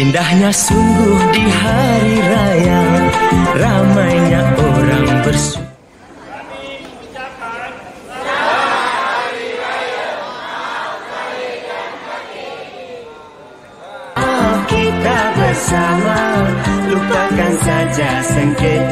Indahnya sungguh di hari raya Ramainya orang bersuka kita bersama Lupakan saja sengketa.